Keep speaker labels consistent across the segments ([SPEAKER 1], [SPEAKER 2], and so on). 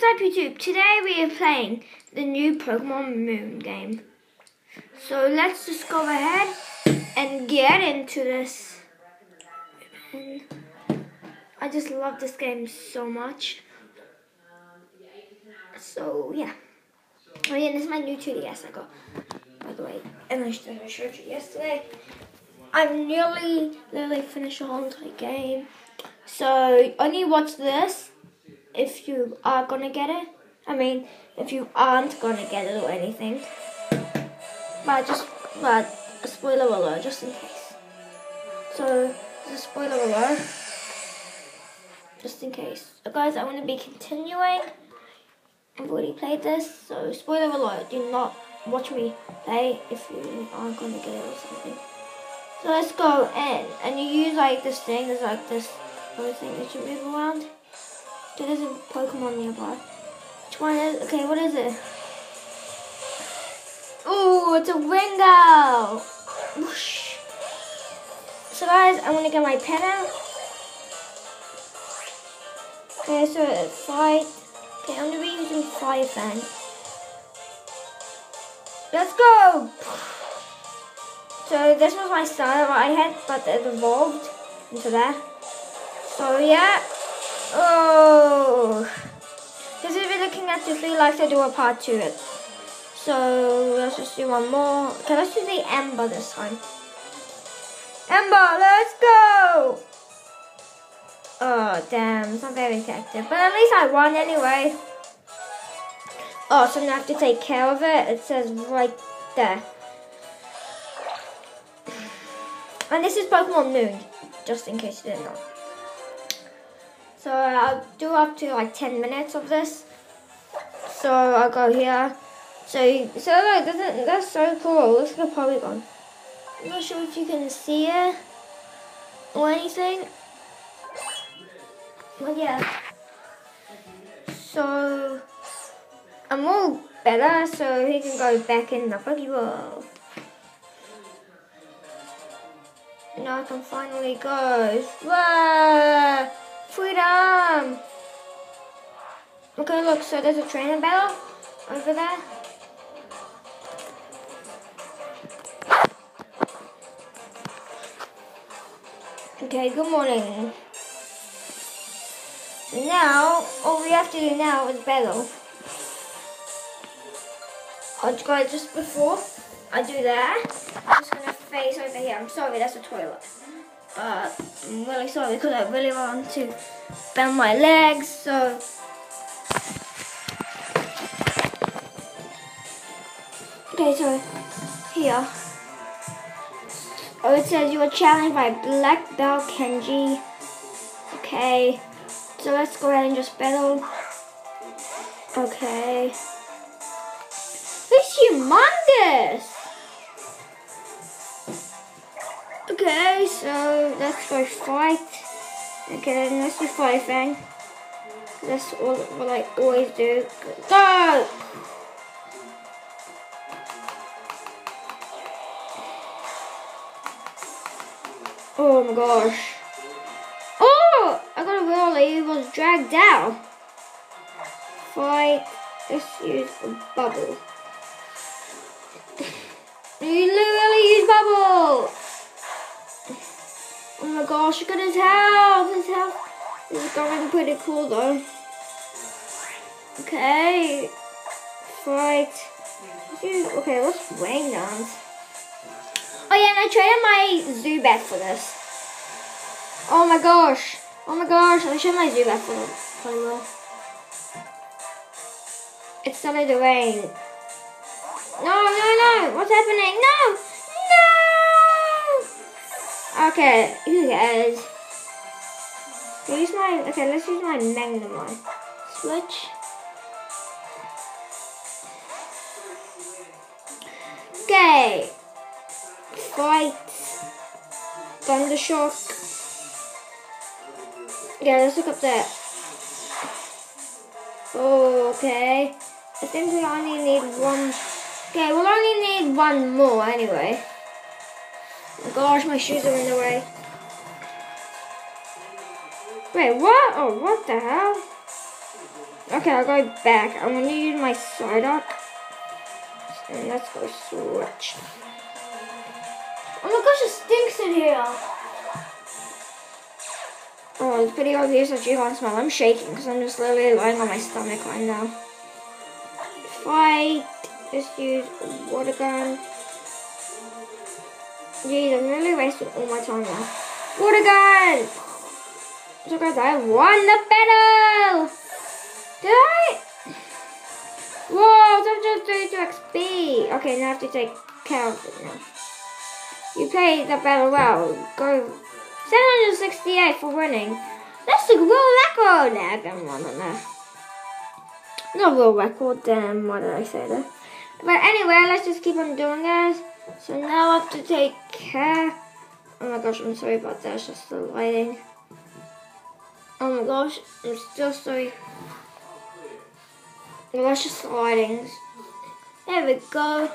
[SPEAKER 1] What's up YouTube? Today we are playing the new Pokemon Moon game. So let's just go ahead and get into this. I just love this game so much. So yeah. Oh yeah, this is my new 2DS I got, by the way. And I showed you yesterday. I've nearly, nearly finished the whole entire game. So only watch this if you are gonna get it. I mean, if you aren't gonna get it or anything. But just, but a spoiler alert, just in case. So, the spoiler alert, just in case. So guys, I'm gonna be continuing. I've already played this, so spoiler alert, do not watch me play if you aren't gonna get it or something. So let's go in, and you use like this thing, there's like this other thing that you move around. There's a Pokemon nearby. Which one is Okay, what is it? Oh, it's a Wingull! Whoosh. So guys, I'm gonna get my pen out. Okay, so fight. Okay, I'm gonna be using Fire Fang. Let's go! So this was my style I had, but it evolved into that. So yeah. Oh! Because if you're looking at the three lives, I do a part to it. So let's just do one more. Okay, let's do the Ember this time. Ember, let's go! Oh, damn, it's not very effective. But at least I won anyway. Oh, so I'm gonna have to take care of it. It says right there. And this is Pokemon Moon, just in case you didn't know. So I'll do up to like 10 minutes of this. So I'll go here. So, so look, that's, that's so cool. Look at the polygon. I'm not sure if you can see it or anything. But yeah. So I'm all better so he can go back in the buggy Pokeball. Now I can finally go. Whoa! Freedom! Um, okay, look, so there's a training battle over there. Okay, good morning. Now, all we have to do now is battle. Oh, I'll go just before I do that. I'm just gonna face over here. I'm sorry, that's a toilet. Uh, I'm really sorry because I really want to bend my legs, so... Okay, so here. Oh, it says you were challenged by Black Belt Kenji. Okay, so let's go ahead and just battle. Okay. It's humongous! Okay, so let's go fight. Okay, let's do Fire Fang. That's all what I always do. Go! Oh my gosh. Oh! I got a really he was dragged down. Fight. Let's use a bubble. you literally use bubble! Oh my gosh, look at his house. His house is going pretty cool though. Okay. Fight. Okay, let's rain dance. Oh yeah, and I traded my Zubat for this. Oh my gosh. Oh my gosh, I should my Zubat for this. It started to rain. No, no, no. What's happening? No! Okay, who cares? Use my okay, let's use my Magnemite. Switch. Okay. Fight. Thunder Thundershock. Yeah, let's look up. Oh, okay. I think we only need one. Okay, we'll only need one more anyway. Gosh, my shoes are in the way. Wait, what? Oh, what the hell? Okay, I'll go back. I'm gonna use my Psyduck. And let's go switch. Oh my gosh, it stinks in here. Oh, it's pretty obvious that you can't smell. I'm shaking because I'm just literally lying on my stomach right now. Fight. Just use water gun. Jeez, I'm really wasting all my time now. Water gun! So guys, I won the battle! Did I? Whoa, 732 XP! Okay, now I have to take care of it now. You played the battle well. Go 768 for winning. That's the world record! Nah, I more than that. Not world record, damn, what did I say there? But anyway, let's just keep on doing this. So now I have to take care. Oh my gosh, I'm sorry about that. It's just the lighting. Oh my gosh, I'm still sorry. Oh well, that's just the lighting. There we go.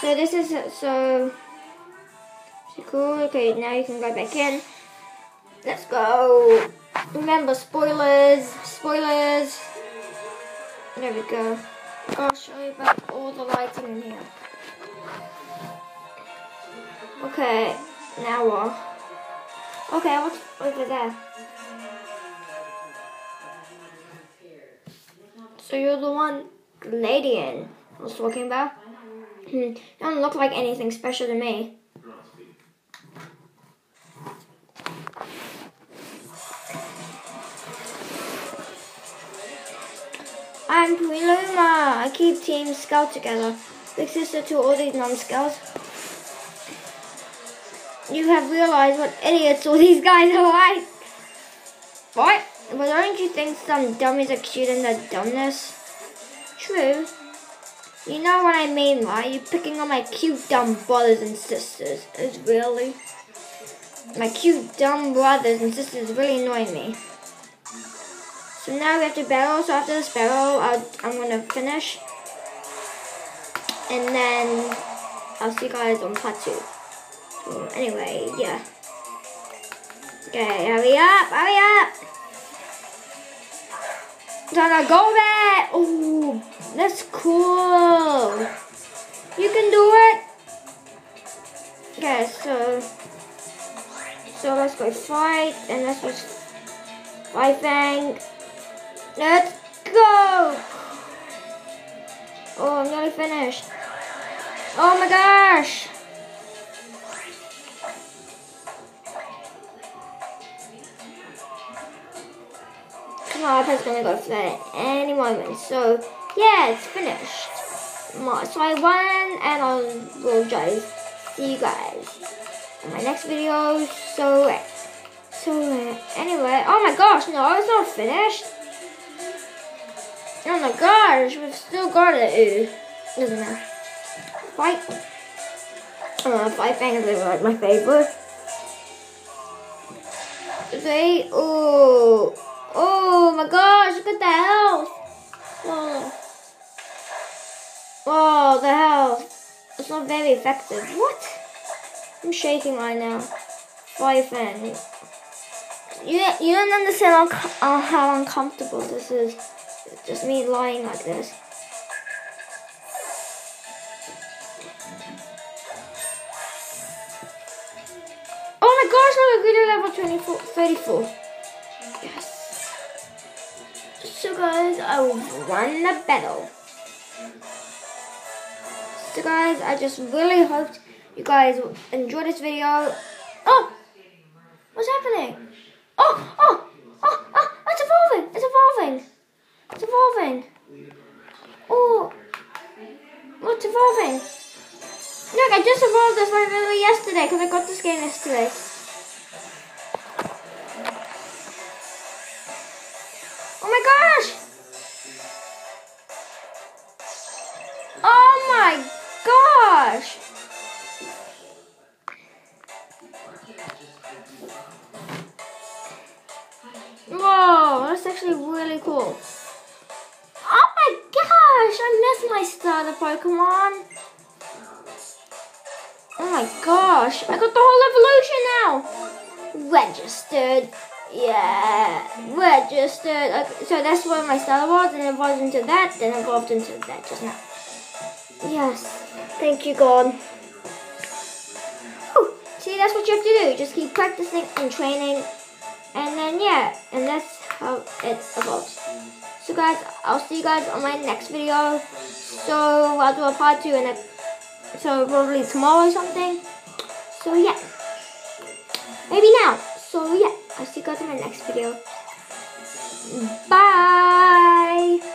[SPEAKER 1] So this is so, so cool. Okay, now you can go back in. Let's go. Remember, spoilers, spoilers. There we go. I'll show you about all the lighting in here. Okay, now what? Okay, what's over there? So you're the one Gladion I was talking about? Hmm, don't look like anything special to me. I'm Plumeria. I keep Team Skull together. Big sister to all these non-scouts. You have realized what idiots all these guys are like. What? But don't you think some dummies are cute in their dumbness? True. You know what I mean, right? You're picking on my cute dumb brothers and sisters. It's really my cute dumb brothers and sisters really annoying me. So now we have to battle. So after this battle, i am gonna finish, and then I'll see you guys on part two. So anyway, yeah. Okay, hurry up, hurry up. Gonna go there. Oh, that's cool. You can do it. Okay, so so let's go fight, and let's just fight Fang. Let's go! Oh, I'm nearly finished. Oh my gosh! Come on, iPad's gonna go flat any moment. So, yeah, it's finished. So I won, and I will just see you guys in my next video. So, so anyway, oh my gosh, no, it's not finished. Oh my gosh, we've still got it. Doesn't matter. Fight. Uh, fight bangs are like my favorite. See? Oh. Oh my gosh, look at the health. Oh. Oh, the health. It's not very effective. What? I'm shaking right now. Fight fan. You, you don't understand how, how uncomfortable this is. Just me lying like this. Oh my gosh, we did level 24, 34. Yes. So guys, I won the battle. So guys, I just really hoped you guys enjoy this video. Oh! This one really yesterday because I got this game yesterday. Oh my gosh! Oh my gosh! Whoa, that's actually really cool Oh my gosh, I missed my starter Pokemon. Oh my gosh, I got the whole evolution now. Registered. yeah, registered. Okay, so that's where my Star Wars and evolved into that, then evolved into that just now. Yes, thank you, God. Whew. See, that's what you have to do. Just keep practicing and training, and then yeah, and that's how it evolves. So guys, I'll see you guys on my next video. So I'll do a part two and so probably tomorrow or something. So yeah, maybe now. So yeah, I'll see you guys in my next video. Bye.